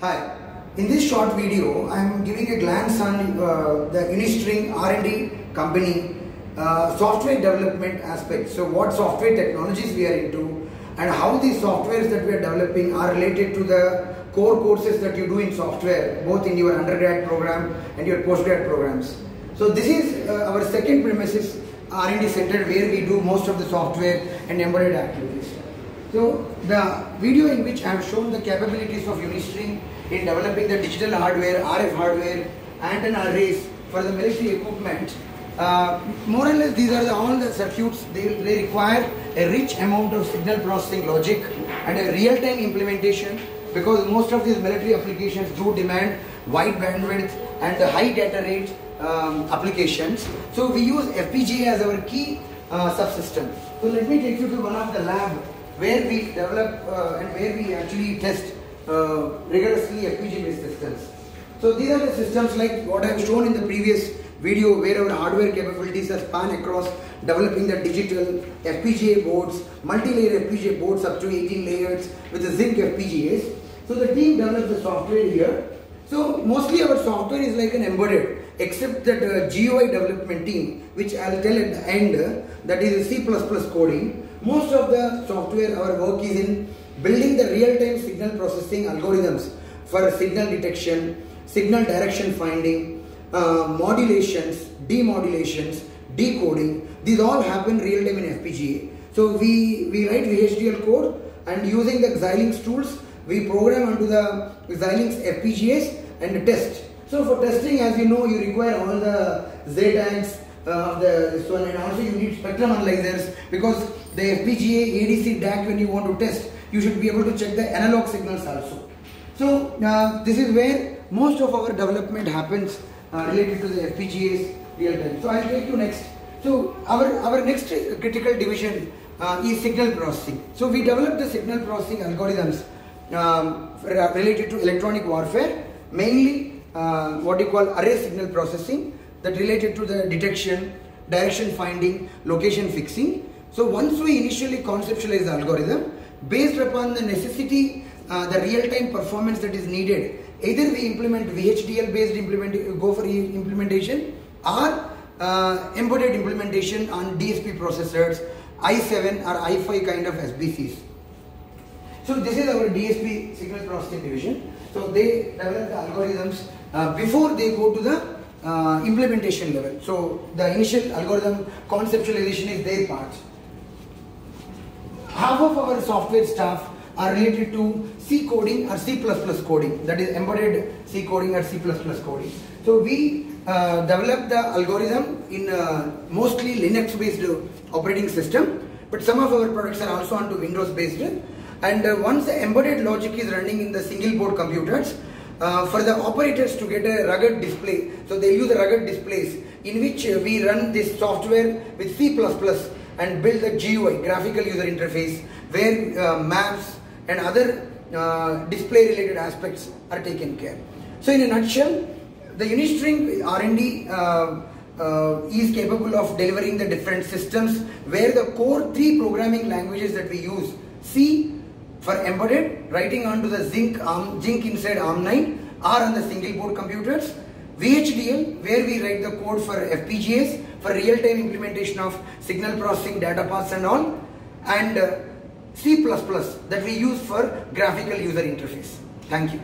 Hi. In this short video, I am giving a glance on uh, the Unistring R&D company uh, software development aspect. So, what software technologies we are into, and how these softwares that we are developing are related to the core courses that you do in software, both in your undergrad program and your postgrad programs. So, this is uh, our second premises R&D center where we do most of the software and embedded activities. So the video in which I have shown the capabilities of Unistring in developing the digital hardware, RF hardware, and an arrays for the military equipment, uh, more or less these are the, all the circuits, they, they require a rich amount of signal processing logic and a real-time implementation because most of these military applications do demand wide bandwidth and high data rate um, applications. So we use FPGA as our key uh, subsystem. So let me take you to one of the lab where we develop uh, and where we actually test uh, rigorously FPGA based systems. So these are the systems like what I have shown in the previous video where our hardware capabilities are span across developing the digital FPGA boards, multi-layer FPGA boards up to 18 layers with the Zynq FPGAs. So the team develops the software here. So mostly our software is like an embedded except that uh, GUI development team which I'll tell at the end uh, that is C++ coding most of the software, our work is in building the real-time signal processing algorithms for signal detection, signal direction finding, uh, modulations, demodulations, decoding. These all happen real-time in FPGA. So we, we write VHDL code and using the Xilinx tools, we program onto the Xilinx FPGAs and test. So for testing, as you know, you require all the JTAGs, uh, the, this one and also you need spectrum analyzers because the FPGA, ADC, DAC when you want to test you should be able to check the analog signals also. So uh, this is where most of our development happens uh, related to the FPGAs real time. So I'll take you next. So our, our next critical division uh, is signal processing. So we developed the signal processing algorithms um, related to electronic warfare mainly uh, what you call array signal processing that related to the detection, direction finding, location fixing. So once we initially conceptualize the algorithm, based upon the necessity, uh, the real-time performance that is needed, either we implement VHDL based implement, go for implementation or uh, embedded implementation on DSP processors, i7 or i5 kind of SBCs. So this is our DSP signal processing division. So they develop the algorithms uh, before they go to the uh, implementation level. So the initial algorithm conceptualization is their part. Half of our software staff are related to C coding or C++ coding, that is embedded C coding or C++ coding. So we uh, develop the algorithm in uh, mostly Linux based operating system, but some of our products are also onto Windows based. And uh, once the embedded logic is running in the single board computers, uh, for the operators to get a rugged display. So they use rugged displays in which uh, we run this software with C++ and build the GUI, graphical user interface, where uh, maps and other uh, display related aspects are taken care. So in a nutshell, the Unistring R&D uh, is capable of delivering the different systems where the core three programming languages that we use, C, for embedded, writing onto the Zynq ARM, Zynq inside ARM9 or on the single board computers. VHDL, where we write the code for FPGAs for real-time implementation of signal processing, data paths and all. And uh, C++ that we use for graphical user interface. Thank you.